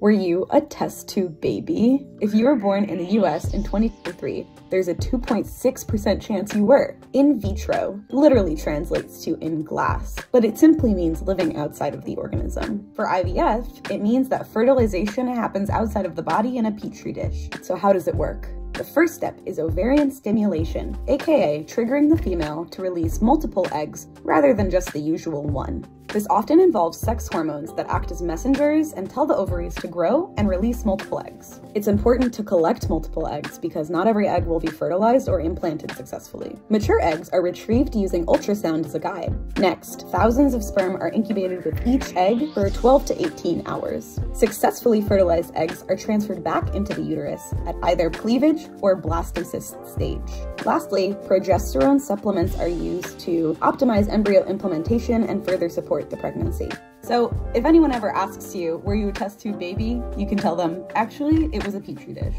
Were you a test tube baby? If you were born in the US in 2023, there's a 2.6% chance you were. In vitro literally translates to in glass, but it simply means living outside of the organism. For IVF, it means that fertilization happens outside of the body in a petri dish. So how does it work? The first step is ovarian stimulation, aka triggering the female to release multiple eggs rather than just the usual one. This often involves sex hormones that act as messengers and tell the ovaries to grow and release multiple eggs. It's important to collect multiple eggs because not every egg will be fertilized or implanted successfully. Mature eggs are retrieved using ultrasound as a guide. Next, thousands of sperm are incubated with each egg for 12 to 18 hours. Successfully fertilized eggs are transferred back into the uterus at either cleavage or blastocyst stage. Lastly, progesterone supplements are used to optimize embryo implementation and further support the pregnancy. So, if anyone ever asks you, were you a test tube baby? You can tell them, actually, it was a petri dish.